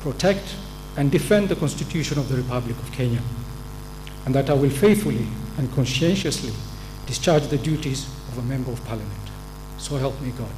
protect, and defend the Constitution of the Republic of Kenya, and that I will faithfully and conscientiously discharge the duties of a Member of Parliament. So help me God.